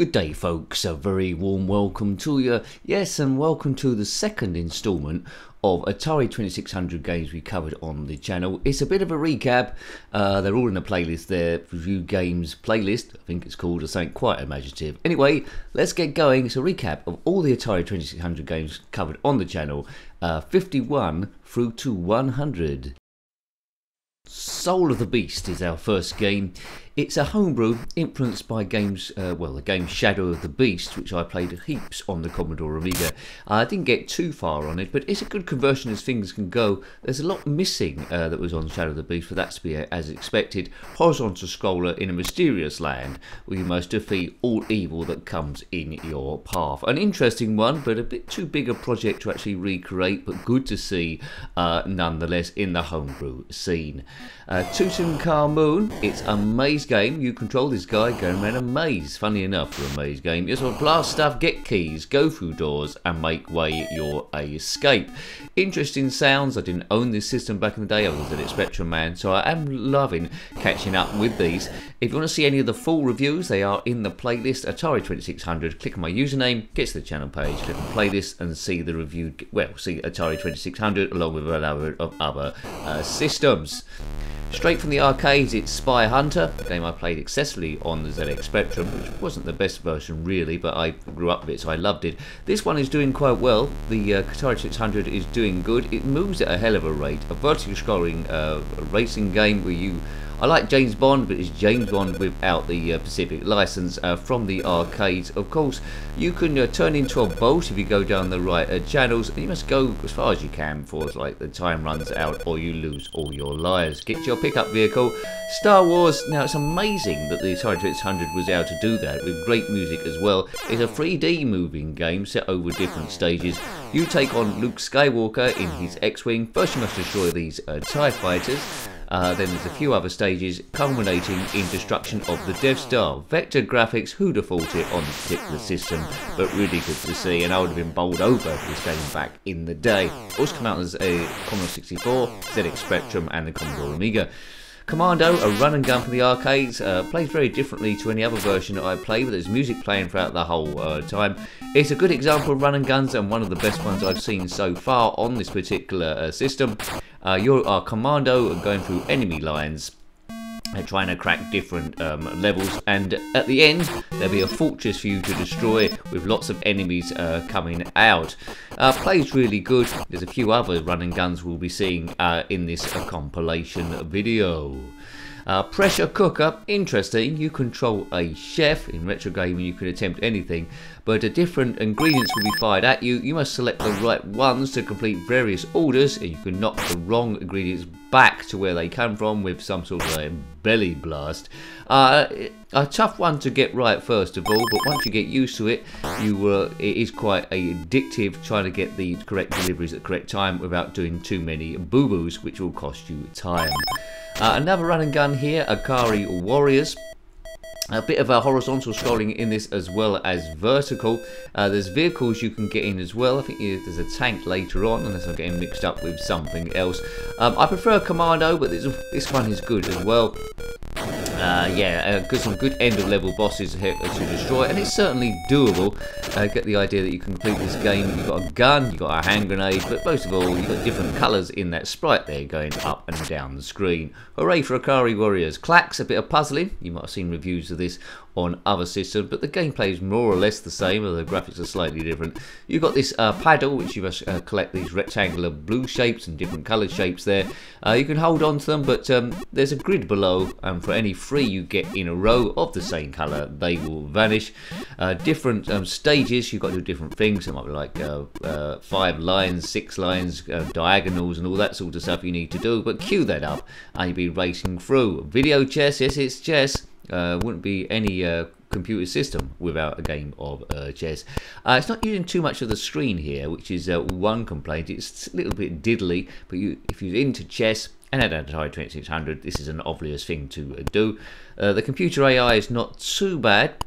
Good day, folks. A very warm welcome to you. Yes, and welcome to the second instalment of Atari 2600 games we covered on the channel. It's a bit of a recap. Uh, they're all in a playlist there, review games playlist. I think it's called, or something quite imaginative. Anyway, let's get going. It's a recap of all the Atari 2600 games covered on the channel, uh, 51 through to 100. Soul of the Beast is our first game. It's a homebrew influenced by games, uh, well, the game Shadow of the Beast, which I played heaps on the Commodore Amiga. I didn't get too far on it, but it's a good conversion as things can go. There's a lot missing uh, that was on Shadow of the Beast for that to be as expected. Horizontal scroller in a mysterious land where you must defeat all evil that comes in your path. An interesting one, but a bit too big a project to actually recreate, but good to see uh, nonetheless in the homebrew scene. Uh, Tutankhamun, it's a maze game. You control this guy going around a maze. Funny enough for a maze game. You sort of blast stuff, get keys, go through doors, and make way your escape. Interesting sounds. I didn't own this system back in the day. I was a Spectrum man, so I am loving catching up with these. If you want to see any of the full reviews, they are in the playlist Atari 2600. Click on my username, get to the channel page, click on playlist, and see the reviewed. Well, see Atari 2600 along with a number of other uh, systems. Straight from the arcades, it's Spy Hunter, a game I played excessively on the ZX Spectrum, which wasn't the best version really, but I grew up with it, so I loved it. This one is doing quite well. The uh, Atari 600 is doing good. It moves at a hell of a rate. A vertically scrolling uh, racing game where you I like James Bond, but it's James Bond without the uh, Pacific license uh, from the arcades. Of course, you can uh, turn into a boat if you go down the right uh, channels, and you must go as far as you can before like the time runs out or you lose all your lives. Get your pickup vehicle. Star Wars. Now it's amazing that the Atari 600 was able to do that with great music as well. It's a 3D moving game set over different stages. You take on Luke Skywalker in his X-wing. First, you must destroy these uh, Tie fighters. Uh, then there's a few other stages culminating in destruction of the Death Star. Vector graphics, have thought it on this particular system, but really good to see, and I would have been bowled over this game back in the day. Also come out as a Commodore 64, ZX Spectrum, and the Commodore Amiga. Commando, a run and gun for the arcades, uh, plays very differently to any other version that I play, but there's music playing throughout the whole uh, time. It's a good example of run and guns and one of the best ones I've seen so far on this particular uh, system. Uh, you're a commando going through enemy lines trying to crack different um, levels and at the end there'll be a fortress for you to destroy with lots of enemies uh, coming out. Uh, plays really good. There's a few other running guns we'll be seeing uh, in this uh, compilation video. Uh, pressure cooker, interesting. You control a chef. In retro gaming, you can attempt anything, but different ingredients will be fired at you. You must select the right ones to complete various orders, and you can knock the wrong ingredients back to where they come from with some sort of a belly blast. Uh, a tough one to get right first of all, but once you get used to it, you uh, it is quite addictive trying to get the correct deliveries at the correct time without doing too many boo-boos, which will cost you time. Uh, another run and gun here, Ikari Warriors. A bit of a horizontal scrolling in this as well as vertical. Uh, there's vehicles you can get in as well. I think there's a tank later on, unless I'm getting mixed up with something else. Um, I prefer Commando, but this, this one is good as well. Uh, yeah, uh, some good end of level bosses to destroy, and it's certainly doable. Uh, get the idea that you can complete this game. You've got a gun, you've got a hand grenade, but most of all, you've got different colours in that sprite there going up and down the screen. Hooray for Ikari Warriors. Klax, a bit of puzzling. You might have seen reviews of this on other systems, but the gameplay is more or less the same, although the graphics are slightly different. You've got this uh, paddle, which you must uh, collect these rectangular blue shapes and different coloured shapes there. Uh, you can hold on to them, but um, there's a grid below, and for any three you get in a row of the same colour, they will vanish. Uh, different um, stages, you've got to do different things. It might be like uh, uh, five lines, six lines, diagonals, and all that sort of stuff you need to do, but cue that up, and you'll be racing through. Video chess, yes, it's chess. Uh, wouldn't be any uh, computer system without a game of uh, chess. Uh, it's not using too much of the screen here, which is uh, one complaint. It's a little bit diddly, but you, if you're into chess and at Atari 2600, this is an obvious thing to uh, do. the computer AI is not too bad.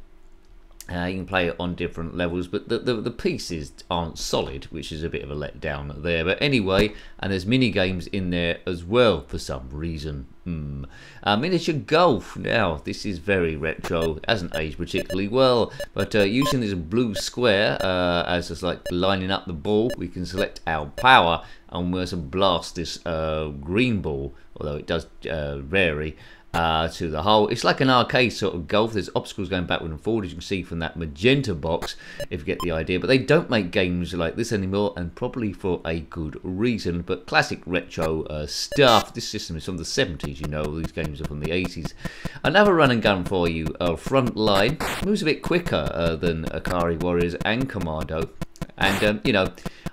Uh, you can play it on different levels, but the, the, the, pieces aren't solid, which is a bit of a letdown there. But anyway, and there's mini games in there as well for some reason. Hmm. Uh, miniature golf. Now, this is very retro. It hasn't aged particularly well. But uh, using this blue square uh, as just like lining up the ball, we can select our power and we're to blast this uh, green ball, although it does uh, vary uh, to the hole. It's like an arcade sort of golf. There's obstacles going backward and forward, as you can see from that magenta box, if you get the idea. But they don't make games like this anymore, and probably for a good reason. But classic retro uh, stuff. This system is from the 70s, you know. These games are from the 80s. Another run and gun for you. Uh, front line moves a bit quicker uh, than Ikari Warriors and Commando. And, um, you know,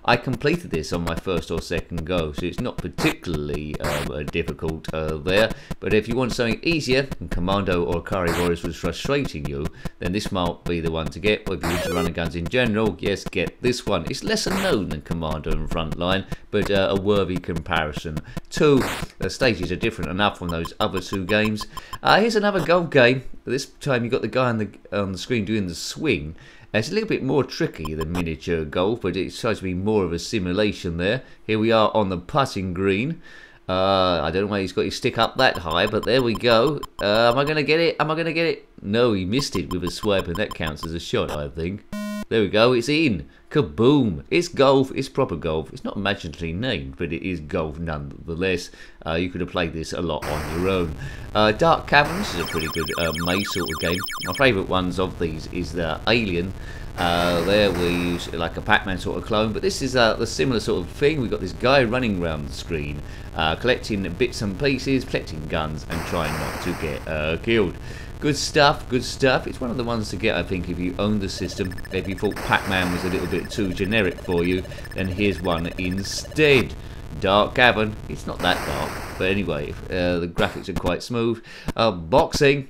I completed this on my first or second go, so it's not particularly um, difficult uh, there. But if you want something easier, and Commando or Ikari Warriors was frustrating you, then this might be the one to get. Or if you into running guns in general, yes, get this one. It's lesser known than Commando and Frontline, but uh, a worthy comparison. Two, the stages are different enough from those other two games. Uh, here's another golf game. This time you got the guy on the on the screen doing the swing. It's a little bit more tricky than miniature golf, but it tries to be more of a simulation there. Here we are on the putting green. Uh, I don't know why he's got his stick up that high, but there we go. Uh, am I going to get it? Am I going to get it? No, he missed it with a swipe, and that counts as a shot, I think. There we go, it's in. Kaboom! It's golf, it's proper golf. It's not magically named, but it is golf nonetheless. Uh, you could have played this a lot on your own. Uh, Dark Caverns is a pretty good uh, maze sort of game. My favourite ones of these is the Alien. Uh, there we use like a Pac-Man sort of clone, but this is uh, the similar sort of thing. We've got this guy running around the screen, uh, collecting bits and pieces, collecting guns, and trying not to get uh, killed. Good stuff, good stuff. It's one of the ones to get, I think, if you own the system. If you thought Pac-Man was a little bit too generic for you, then here's one instead. Dark Cavern. It's not that dark, but anyway, uh, the graphics are quite smooth. Uh, boxing.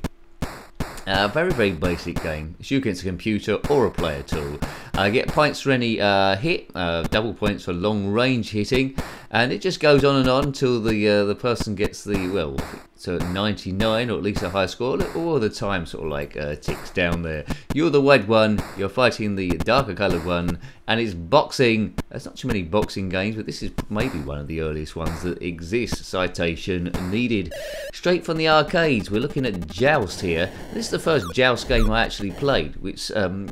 Uh, very, very basic game. It's you against a computer or a player tool. Uh, get points for any uh, hit, uh, double points for long range hitting, and it just goes on and on until the uh, the person gets the well, so 99 or at least a high score, all the time sort of like uh, ticks down there. You're the white one, you're fighting the darker coloured one, and it's boxing. There's not too many boxing games, but this is maybe one of the earliest ones that exists. Citation needed. Straight from the arcades, we're looking at Joust here. This is the first Joust game I actually played, which um,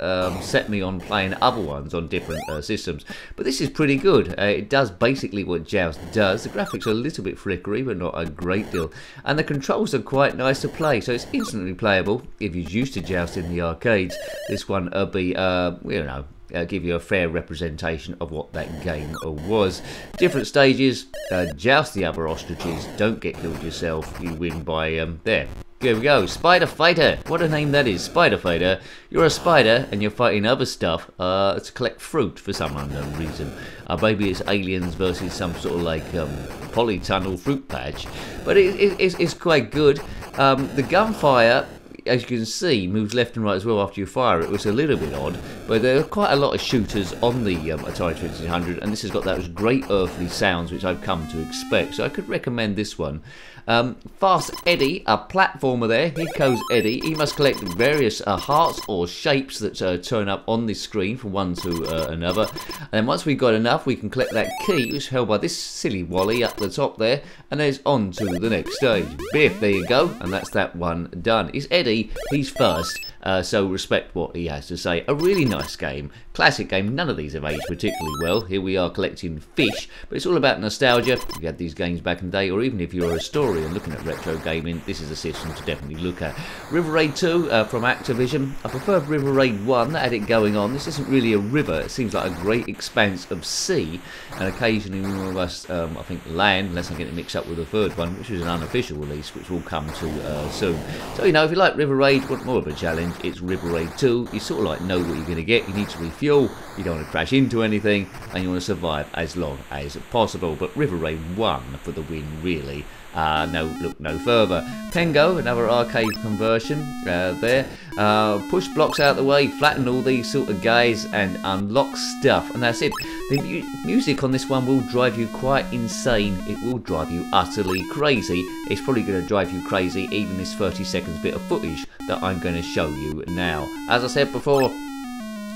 um, set me on playing other ones on different uh, systems. But this is pretty good. Uh, it does basically what Joust does. The graphics are a little bit flickery, but not a great deal. And the controls are quite nice to play, so it's instantly playable. If you're used to Joust in the arcades, this one will be, uh, you know, uh, give you a fair representation of what that game was. Different stages, uh, joust the other ostriches, don't get killed yourself, you win by, um, there, here we go, Spider Fighter. What a name that is, Spider Fighter. You're a spider and you're fighting other stuff uh, to collect fruit for some unknown reason. Uh, maybe it's aliens versus some sort of like um, polytunnel fruit patch. But it, it, it's, it's, quite good. Um, the gunfire as you can see, moves left and right as well after you fire it, is a little bit odd. But there are quite a lot of shooters on the um, Atari 2600, and this has got those great earthly sounds which I've come to expect. So I could recommend this one. Um, Fast Eddie, a platformer there. Here goes Eddie. He must collect various uh, hearts or shapes that uh, turn up on the screen from one to uh, another. And once we've got enough, we can collect that key, which is held by this silly Wally up the top there. And then it's on to the next stage. Biff, there you go. And that's that one done. Is Eddie. He's first. Uh, so respect what he has to say. A really nice game. Classic game. None of these have aged particularly well. Here we are collecting fish. But it's all about nostalgia. You had these games back in the day, or even if you're a historian looking at retro gaming, this is a system to definitely look at. River Raid 2 uh, from Activision. I prefer River Raid 1, that had it going on. This isn't really a river, it seems like a great expanse of sea, and occasionally we must, um, I think, land, unless I get it mixed up with the third one, which is an unofficial release, which we'll come to uh, soon. So, you know, if you like River Raid, want more of a challenge, it's River Raid 2. You sort of like know what you're going to get. You need to refuel, you don't want to crash into anything, and you want to survive as long as possible. But River Raid 1 for the win, really. Uh, no, look no further. Pengo, another arcade conversion uh, there. Uh, push blocks out the way, flatten all these sort of guys, and unlock stuff. And that's it. The mu music on this one will drive you quite insane. It will drive you utterly crazy. It's probably going to drive you crazy, even this 30 seconds bit of footage that I'm going to show you now. As I said before,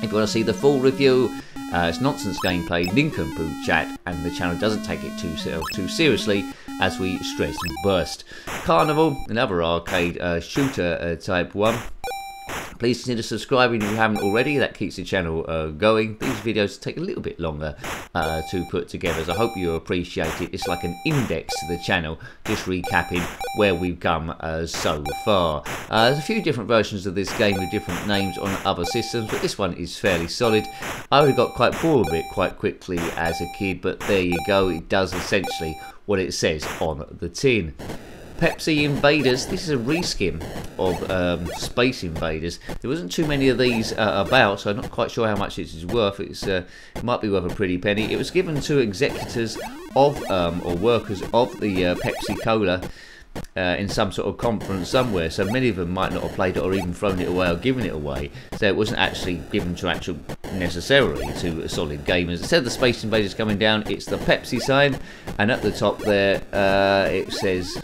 if you want to see the full review, uh, it's nonsense gameplay, nincompoop chat, and the channel doesn't take it too too seriously. as we stress and burst. Carnival, another arcade uh, shooter uh, type one. Please consider subscribing if you haven't already. That keeps the channel uh, going. These videos take a little bit longer uh, to put together, so I hope you appreciate it. It's like an index to the channel, just recapping where we've come uh, so far. Uh, there's a few different versions of this game with different names on other systems, but this one is fairly solid. I would got quite bored of it quite quickly as a kid, but there you go. It does essentially what it says on the tin. Pepsi Invaders. This is a reskin of um, Space Invaders. There wasn't too many of these uh, about, so I'm not quite sure how much it is worth. It's, uh, it might be worth a pretty penny. It was given to executors of, um, or workers of the uh, Pepsi Cola. Uh, in some sort of conference somewhere, so many of them might not have played it or even thrown it away or given it away. So it wasn't actually given to actual necessarily to solid gamers. Instead of the Space Invaders coming down, it's the Pepsi sign, and at the top there uh, it says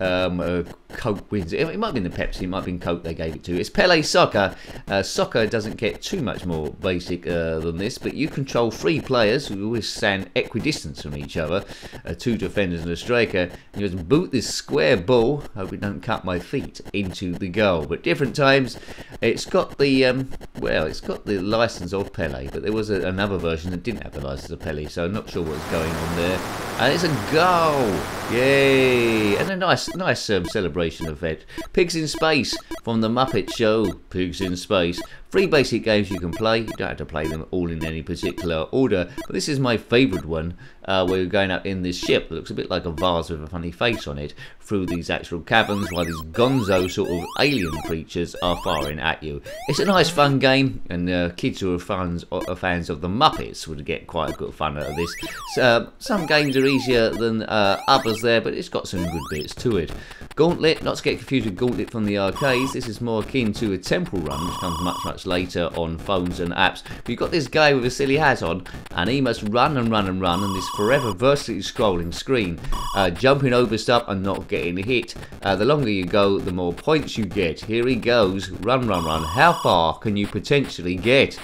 um, uh, Coke wins. It, it might have been the Pepsi, it might have been Coke they gave it to. It's Pele Soccer. Uh, soccer doesn't get too much more basic uh, than this, but you control three players who always stand equidistant from each other, uh, two defenders and a striker. And you just boot this square ball, hope it don't cut my feet, into the goal. But different times, it's got the, um, well, it's got the license of Pele, but there was a, another version that didn't have the license of Pele, so I'm not sure what's going on there. And it's a goal! Yay! And a nice, nice um, celebration event. Pigs in Space from the Muppet Show. Pigs in Space. Three basic games you can play. You don't have to play them all in any particular order, but this is my favourite one uh, where you're going up in this ship that looks a bit like a vase with a funny face on it through these actual caverns while these gonzo sort of alien creatures are firing at you. It's a nice fun game and uh, kids who are fans, are fans of the Muppets would get quite a good fun out of this. So, uh, some games are easier than uh, others there but it's got some good bits to it. Gauntlet, not to get confused with Gauntlet from the arcades, this is more akin to a Temple Run which comes much much later on phones and apps. But you've got this guy with a silly hat on and he must run and run and run on this forever vertically scrolling screen, uh, jumping over stuff and not getting hit. Uh, the longer you go, the more points you get. Here he goes, run, run, run. How far can you potentially get?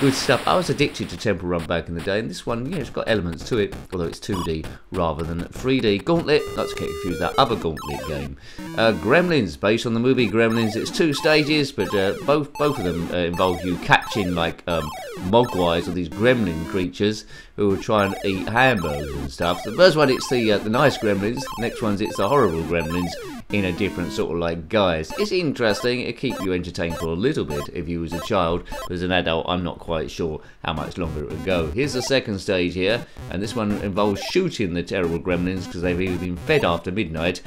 Good stuff. I was addicted to Temple Run back in the day, and this one, yeah, it's got elements to it, although it's 2D rather than 3D. Gauntlet, not to get confused that other Gauntlet game. Uh, Gremlins, based on the movie Gremlins. It's two stages, but uh, both both of them uh, involve you catching like um, mogwais or these gremlin creatures who will try and eat hamburgers and stuff. The first one, it's the uh, the nice gremlins. The next one's it's the horrible gremlins in a different sort of like guise. It's interesting, it keep you entertained for a little bit if you was a child, but as an adult I'm not quite sure how much longer it would go. Here's the second stage here, and this one involves shooting the terrible gremlins because they've either been fed after midnight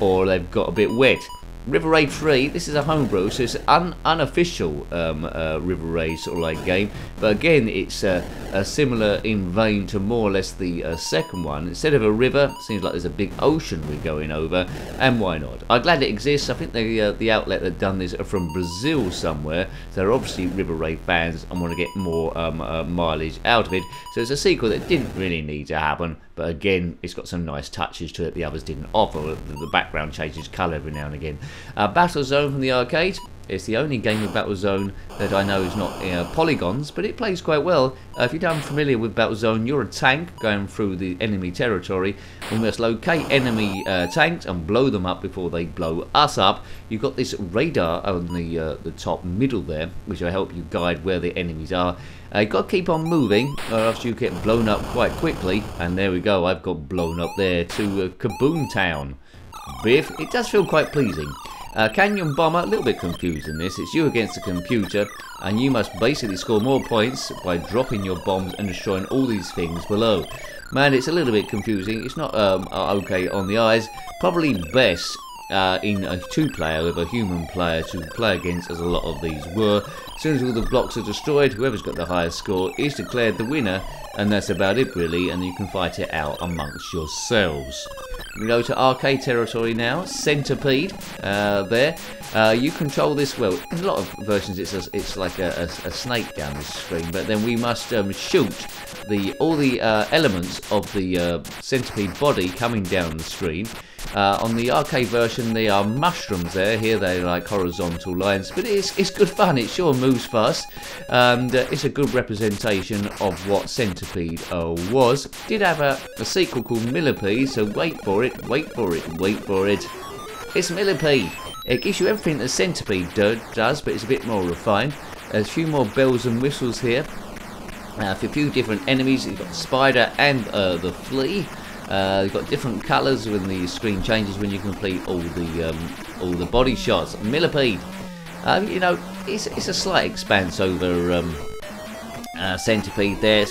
or they've got a bit wet. River Raid 3, this is a homebrew, so it's an un unofficial um, uh, River Raid sort of like game, but again it's uh, similar in vein to more or less the uh, second one. Instead of a river, seems like there's a big ocean we're going over, and why not? I'm glad it exists. I think the uh, the outlet that done this are from Brazil somewhere, so they're obviously River Raid fans and want to get more um, uh, mileage out of it. So it's a sequel that didn't really need to happen, but again, it's got some nice touches to it the others didn't offer. The background changes colour every now and again. Uh, Battlezone from the arcade. It's the only game of Battlezone that I know is not uh, polygons, but it plays quite well. Uh, if you're unfamiliar with Battlezone, you're a tank going through the enemy territory. We must locate enemy uh, tanks and blow them up before they blow us up. You've got this radar on the uh, the top middle there, which will help you guide where the enemies are. Uh, you've got to keep on moving, or else you get blown up quite quickly. And there we go, I've got blown up there to uh, Kaboom Town. Biff, it does feel quite pleasing. Uh, Canyon Bomber, a little bit confused in this. It's you against the computer, and you must basically score more points by dropping your bombs and destroying all these things below. Man, it's a little bit confusing. It's not um, okay on the eyes. Probably best uh, in a two-player with a human player to play against, as a lot of these were. As soon as all the blocks are destroyed, whoever's got the highest score is declared the winner, and that's about it really, and you can fight it out amongst yourselves. We go to arcade territory now, Centipede, uh, there. Uh, you control this, well, in a lot of versions it's a, it's like a, a, a snake down the screen, but then we must um, shoot the all the uh, elements of the uh, centipede body coming down the screen. Uh, on the arcade version, there are mushrooms there. Here they're like horizontal lines, but it's, it's good fun. It sure moves fast, and uh, it's a good representation of what Centipede was. Did have a, a sequel called Millipede, so wait for it. It, wait for it, wait for it. It's Millipede. It gives you everything that Centipede does, but it's a bit more refined. There's a few more bells and whistles here. Uh, for a few different enemies, you've got the spider and uh, the flea. Uh, you've got different colours when the screen changes when you complete all the um, all the body shots. Millipede, uh, you know, it's, it's a slight expanse over um, uh, Centipede there.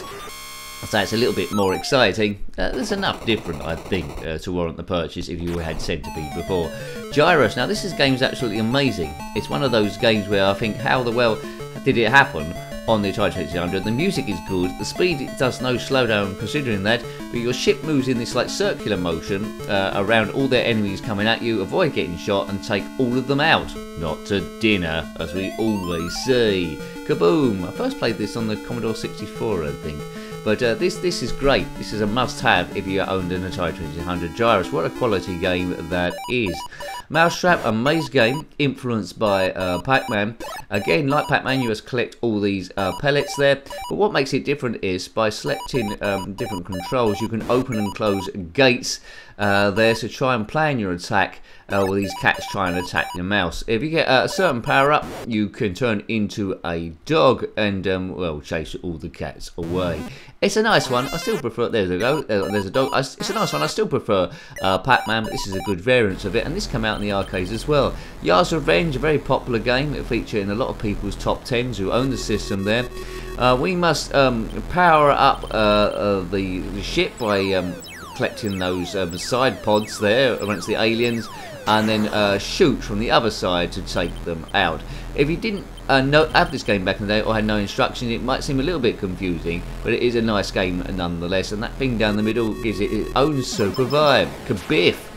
So it's a little bit more exciting. Uh, there's enough different, I think, uh, to warrant the purchase if you had Centipede before. Gyruss, now this is game's absolutely amazing. It's one of those games where I think, how the well did it happen? on the Atari 2600. The music is good, the speed does no slowdown considering that, but your ship moves in this like circular motion uh, around all their enemies coming at you, avoid getting shot and take all of them out. Not to dinner, as we always say. Kaboom! I first played this on the Commodore 64 I think. But uh, this this is great. This is a must-have if you owned an Atari 2600 Gyruss. What a quality game that is. Mousetrap, a maze game influenced by uh, Pac-Man. Again, like Pac-Man, you must collect all these uh, pellets there. But what makes it different is by selecting um, different controls, you can open and close gates uh, there to try and plan your attack uh, these cats try and attack your mouse. If you get uh, a certain power up, you can turn into a dog and, um, well, chase all the cats away. It's a nice one. I still prefer. There we go. There's a dog. It's a nice one. I still prefer uh, Pac-Man, but this is a good variant of it, and this came out in the arcades as well. Yars' Revenge, a very popular game. It featured in a lot of people's top tens who own the system there. Uh, we must um, power up uh, uh the, the, ship by um, collecting those um, side pods there against the aliens and then uh, shoot from the other side to take them out. If you didn't uh, have this game back in the day or had no instructions, it might seem a little bit confusing, but it is a nice game nonetheless. And that thing down the middle gives it its own super vibe. Kabiff!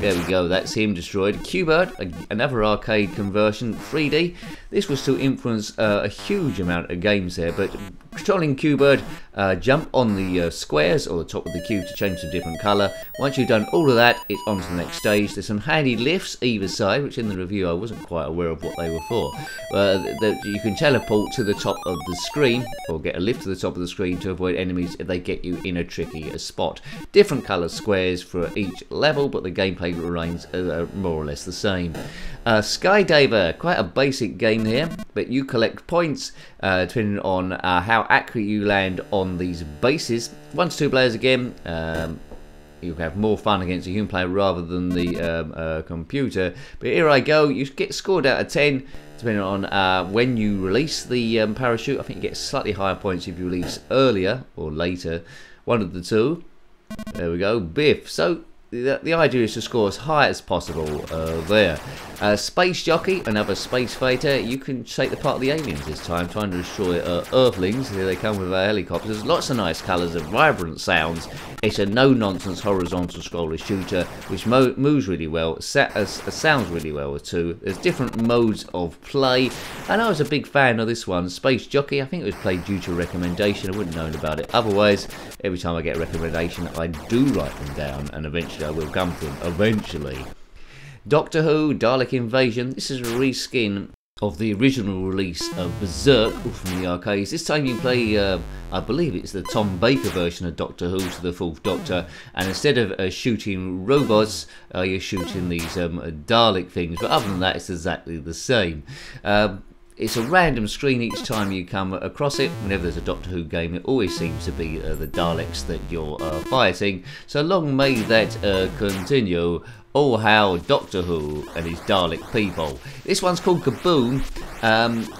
There we go, that's him destroyed. Q*bert, another arcade conversion, 3D. This was to influence uh, a huge amount of games there, but controlling Q*bert, uh, jump on the uh, squares or the top of the cube to change to a different colour. Once you've done all of that, it's on to the next stage. There's some handy lifts either side, which in the review I wasn't quite aware of what they were for. Uh, that you can teleport to the top of the screen, or get a lift to the top of the screen to avoid enemies if they get you in a tricky spot. Different colour squares for each level, but the gameplay remains uh, uh, more or less the same. Uh, Skydiver, quite a basic game here, but you collect points uh, depending on uh, how accurate you land on these bases. One to two players again, um, you have more fun against a human player rather than the um, uh, computer. But here I go, you get scored out of 10 depending on uh, when you release the um, parachute. I think you get slightly higher points if you release earlier or later, one of the two. There we go, biff. So the, the idea is to score as high as possible uh, there. Uh, space Jockey, another space fighter. You can take the part of the aliens this time, trying to destroy uh, Earthlings. Here they come with their helicopters. Lots of nice colours and vibrant sounds. It's a no-nonsense horizontal scroller shooter, which mo moves really well, uh, uh, sounds really well too. There's different modes of play, and I was a big fan of this one. Space Jockey, I think it was played due to a recommendation. I wouldn't have known about it otherwise. Every time I get a recommendation, I do write them down, and eventually I will come from. Eventually. Doctor Who, Dalek Invasion. This is a reskin of the original release of Berserk from the arcades. This time you play, uh, I believe it's the Tom Baker version of Doctor Who to the Fourth Doctor, and instead of uh, shooting robots, uh, you're shooting these um, Dalek things. But other than that, it's exactly the same. Um, it's a random screen each time you come across it. Whenever there's a Doctor Who game, it always seems to be uh, the Daleks that you're uh, fighting. So long may that uh, continue. Oh, how Doctor Who and his Dalek people. This one's called Kaboom. Um,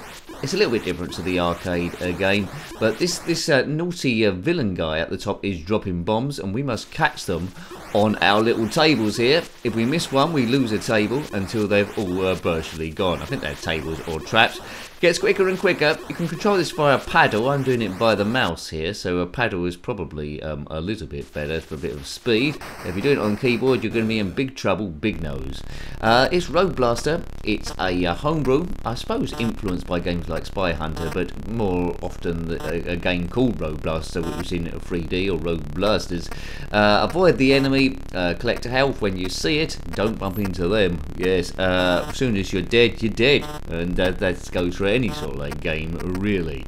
it's a little bit different to the arcade uh, game, but this this uh, naughty uh, villain guy at the top is dropping bombs, and we must catch them on our little tables here. If we miss one, we lose a table until they've all uh, virtually gone. I think they're tables or traps. Gets quicker and quicker. You can control this via paddle. I'm doing it by the mouse here, so a paddle is probably um, a little bit better for a bit of speed. If you're doing it on keyboard, you're going to be in big trouble, big nose. Uh, it's Road Blaster. It's a uh, homebrew, I suppose influenced by games like Spy Hunter, but more often a, a game called Road Blaster, which we've seen in 3D or Road Blasters. Uh, avoid the enemy, uh, collect health when you see it. Don't bump into them. Yes, uh, as soon as you're dead, you're dead, and that, that goes for any sort of like game, really.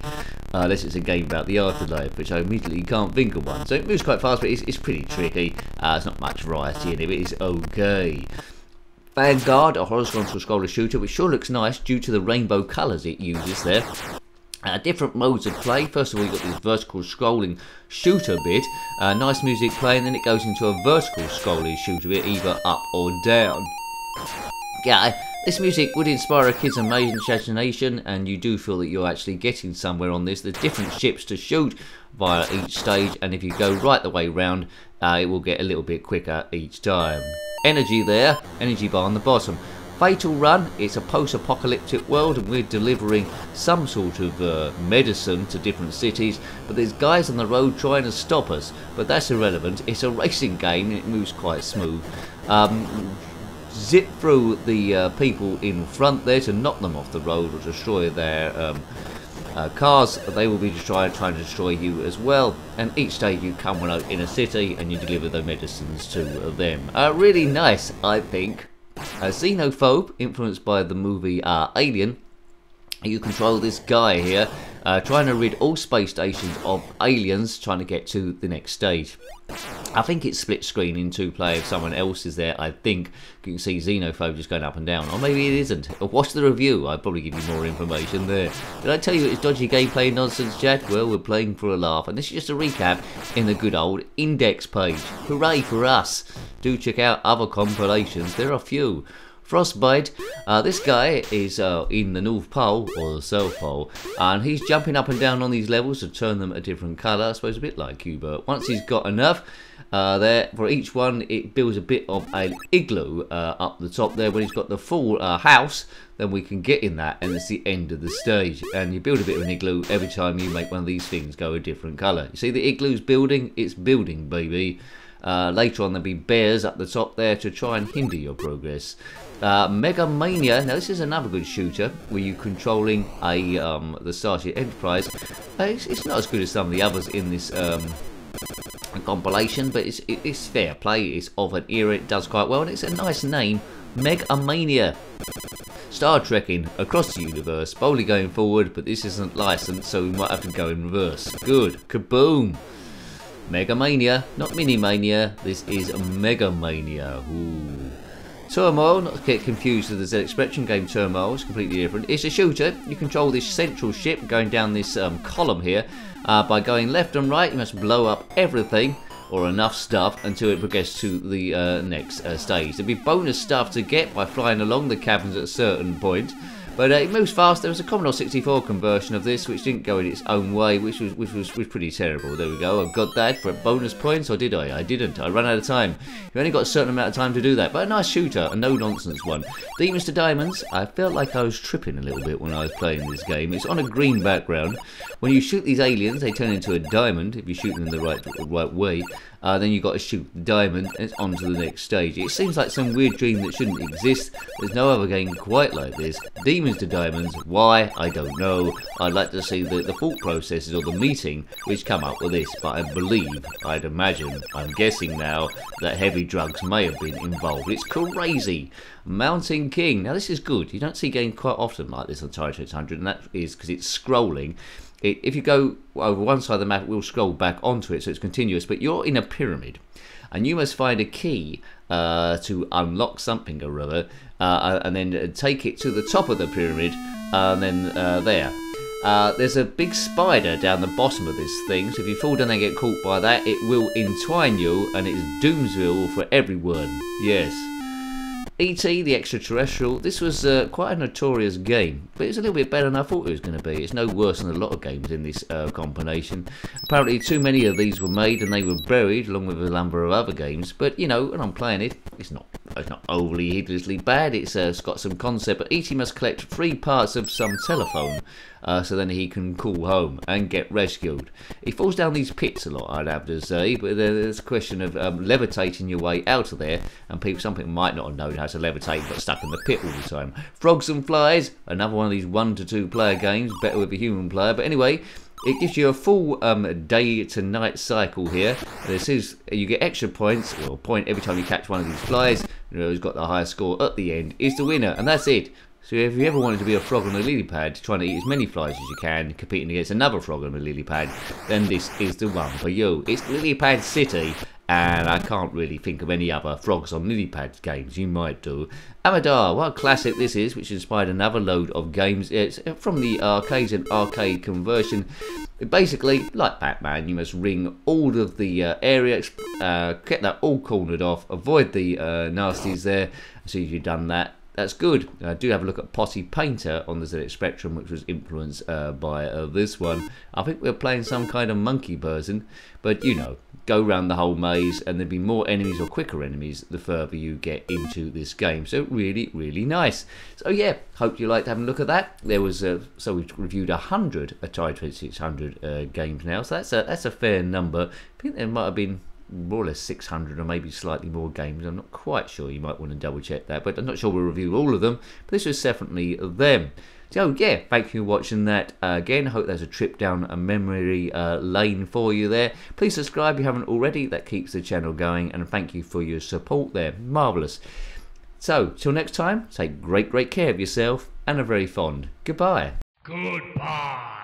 Uh, unless it's a game about the afterlife, which I immediately can't think of one. So it moves quite fast, but it's, it's pretty tricky. Uh, there's not much variety in it, but it's okay. Vanguard, a horizontal scroller shooter, which sure looks nice due to the rainbow colours it uses there. Uh, different modes of play. First of all, you've got this vertical scrolling shooter bit. Uh, nice music playing, then it goes into a vertical scrolling shooter bit, either up or down. Yeah, this music would inspire a kid's amazing imagination, and you do feel that you're actually getting somewhere on this. There's different ships to shoot via each stage, and if you go right the way round, uh, it will get a little bit quicker each time. Energy there, energy bar on the bottom. Fatal Run, it's a post-apocalyptic world and we're delivering some sort of uh, medicine to different cities, but there's guys on the road trying to stop us, but that's irrelevant. It's a racing game it moves quite smooth. Um, zip through the uh, people in front there to knock them off the road or destroy their um, uh, cars, they will be trying, trying to destroy you as well. And each day you come in a city and you deliver the medicines to them. Uh, really nice, I think. A xenophobe, influenced by the movie uh, Alien, you control this guy here, uh, trying to rid all space stations of aliens trying to get to the next stage. I think it's split screen in two player if someone else is there. I think you can see Xenophobe just going up and down. Or maybe it isn't. Watch the review. I'll probably give you more information there. Did I tell you it's dodgy gameplay nonsense, Jack? Well, we're playing for a laugh. And this is just a recap in the good old index page. Hooray for us. Do check out other compilations. There are a few. Frostbite. Uh, this guy is uh, in the North Pole, or the South Pole, and he's jumping up and down on these levels to turn them a different colour, I suppose a bit like Q*bert. Once he's got enough, uh, there for each one it builds a bit of an igloo uh, up the top there. When he's got the full uh, house then we can get in that and it's the end of the stage. And you build a bit of an igloo every time you make one of these things go a different colour. You see the igloo's building? It's building baby uh, later on there'll be bears up the top there to try and hinder your progress uh, Mega Mania. Now this is another good shooter where you're controlling a um, the Starship Enterprise. Uh, it's, it's, not as good as some of the others in this um, compilation, but it's it, it's fair play. It's of an era. It does quite well, and it's a nice name, Mega Mania. Star Trekking across the universe, boldly going forward, but this isn't licensed, so we might have to go in reverse. Good. Kaboom! Mega Mania, not Mini Mania. This is Mega Mania. Ooh. Turmoil, not to get confused with the ZX Spectrum game Turmoil, it's completely different. It's a shooter. You control this central ship going down this um, column here. Uh, by going left and right, you must blow up everything or enough stuff until it progresses to the uh, next uh, stage. There'll be bonus stuff to get by flying along the cabins at a certain point. But uh, it moves fast. There was a Commodore 64 conversion of this, which didn't go in its own way, which was which was, was pretty terrible. There we go. I've got that for bonus points, or did I? I didn't. I ran out of time. You only got a certain amount of time to do that. But a nice shooter, a no-nonsense one. Demons to Diamonds. I felt like I was tripping a little bit when I was playing this game. It's on a green background. When you shoot these aliens, they turn into a diamond if you shoot them the right right way. Uh, then you've got to shoot the diamond and it's on to the next stage. It seems like some weird dream that shouldn't exist. There's no other game quite like this. Demons to diamonds, why? I don't know. I'd like to see the, the thought processes or the meeting which come up with this, but I believe, I'd imagine, I'm guessing now, that heavy drugs may have been involved. It's crazy. Mountain King. Now this is good. You don't see games quite often like this on Atari 600 and that is because it's scrolling it, if you go over one side of the map, it will scroll back onto it, so it's continuous. But you're in a pyramid, and you must find a key uh, to unlock something or other, uh, and then take it to the top of the pyramid, and then uh, there. Uh, there's a big spider down the bottom of this thing, so if you fall down and get caught by that, it will entwine you, and it's Doomsville for everyone. Yes. E.T. the Extraterrestrial, this was uh, quite a notorious game, but it's a little bit better than I thought it was going to be. It's no worse than a lot of games in this uh, combination. Apparently too many of these were made and they were buried along with a number of other games, but you know, when I'm playing it, it's not it's not overly hideously bad. It's, uh, it's got some concept, but E.T. must collect three parts of some telephone uh, so then he can call home and get rescued. He falls down these pits a lot, I'd have to say, but there's a question of um, levitating your way out of there, and people, some people might not have known how to levitate, but stuck in the pit all the time. Frogs and Flies, another one of these one to two player games, better with a human player, but anyway, it gives you a full um, day to night cycle here. This is you get extra points or point every time you catch one of these flies. You know, who's got the highest score at the end is the winner, and that's it. So if you ever wanted to be a frog on a lily pad, trying to eat as many flies as you can, competing against another frog on a lily pad, then this is the one for you. It's Lily Pad City, and I can't really think of any other frogs on lily pads games you might do. Amidar, what a classic this is, which inspired another load of games. It's from the arcades and arcade conversion. Basically, like Pac-Man, you must ring all of the uh, uh, get that all cornered off, avoid the uh, nasties there. As you've done that, that's good. I do have a look at Potty Painter on the ZX Spectrum, which was influenced uh, by uh, this one. I think we're playing some kind of monkey version, but you know, go around the whole maze, and there'd be more enemies or quicker enemies the further you get into this game. So really, really nice. So yeah, hope you liked having a look at that. There was a, so we've reviewed hundred Atari 2600 uh, games now, so that's a that's a fair number. I think there might have been more or less 600 or maybe slightly more games. I'm not quite sure. You might want to double check that, but I'm not sure we'll review all of them. But this was definitely them. So yeah, thank you for watching that. Uh, again, hope there's a trip down a memory uh, lane for you there. Please subscribe if you haven't already. That keeps the channel going, and thank you for your support there. Marvelous. So till next time, take great, great care of yourself, and a very fond goodbye. Goodbye.